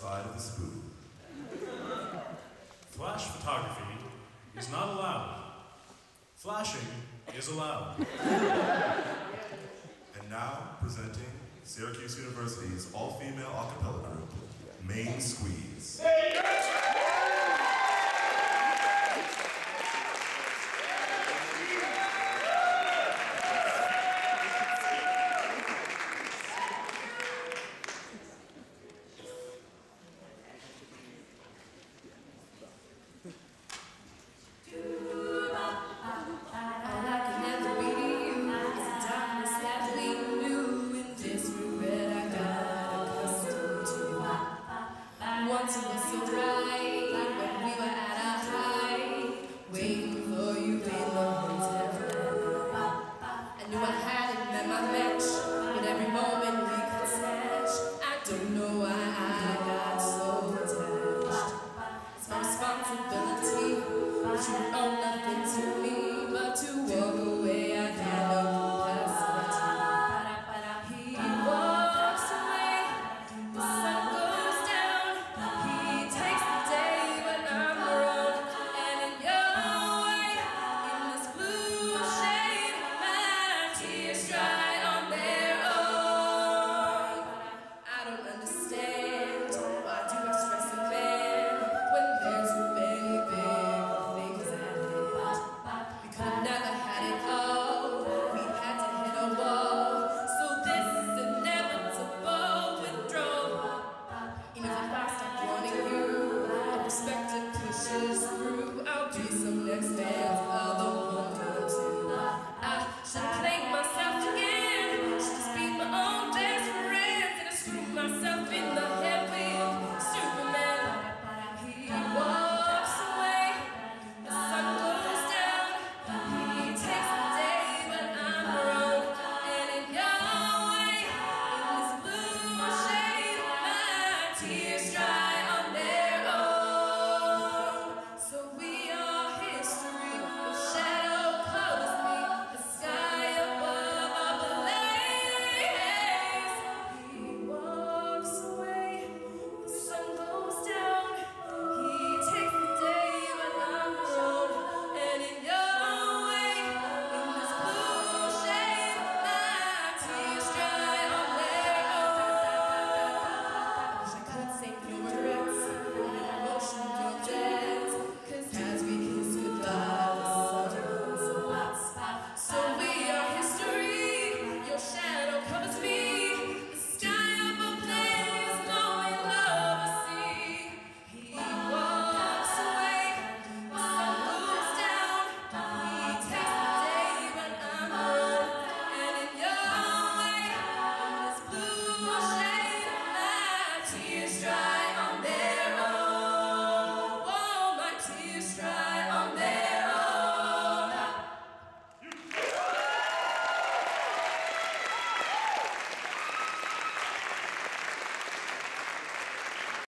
side of the spoon. Flash photography is not allowed. Flashing is allowed. and now, presenting Syracuse University's all female a cappella group, Main Squeeze. Hey! responsibility, but you owe nothing to me but to walk away. dances throughout the next day.